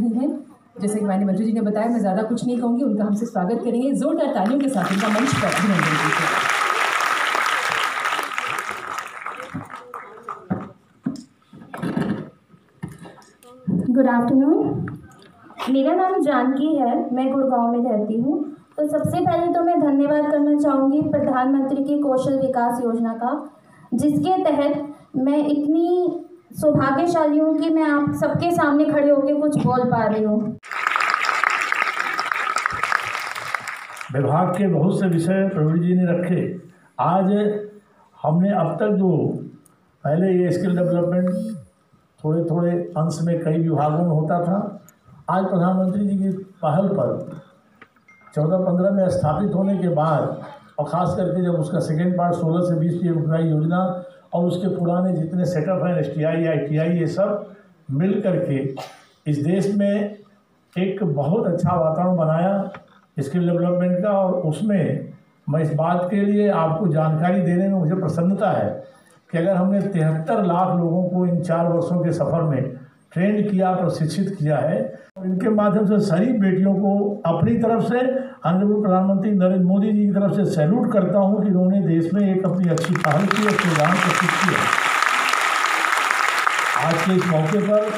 जैसे कि माननीय मंत्री जी ने बताया, मैं ज़्यादा कुछ नहीं कहूँगी, उनका हमसे स्वागत करेंगे। जोरदार तालियों के साथ उनका मंच पर अभिनंदन कीजिए गुड आफ्टरनून मेरा नाम जानकी है, मैं गुड़गांव में रहती हूँ। तो सबसे पहले तो मैं धन्यवाद करना चाहूँगी प्रधानमंत्री की कौशल विकास योजना का, जिसके तहत मैं इतनी सौभाग्यशाली हूँ कि मैं आप सबके सामने खड़े होकर कुछ बोल पा रही हूँ। विभाग के बहुत से विषय प्रवीण जी ने रखे। आज हमने अब तक जो पहले ये स्किल डेवलपमेंट थोड़े थोड़े अंश में कई विभागों में होता था, आज प्रधानमंत्री जी की पहल पर चौदह पंद्रह में स्थापित होने के बाद और ख़ास करके जब उसका सेकेंड पार्ट सोलह से बीस पी एम योजना और उसके पुराने जितने सेटअप हैं S T I I T I ये सब मिल करके इस देश में एक बहुत अच्छा वातावरण बनाया स्किल डेवलपमेंट का और उसमें मैं इस बात के लिए आपको जानकारी देने में मुझे प्रसन्नता है कि अगर हमने तिहत्तर लाख लोगों को इन चार वर्षों के सफ़र में ट्रेंड किया, प्रशिक्षित किया है और इनके माध्यम से सभी बेटियों को अपनी तरफ़ से अन्य प्रधानमंत्री नरेंद्र मोदी जी की तरफ़ से सैल्यूट करता हूँ कि उन्होंने देश में एक अपनी अच्छी पहल की और प्रोग्राम प्रस्तुत किया। आज के इस मौके पर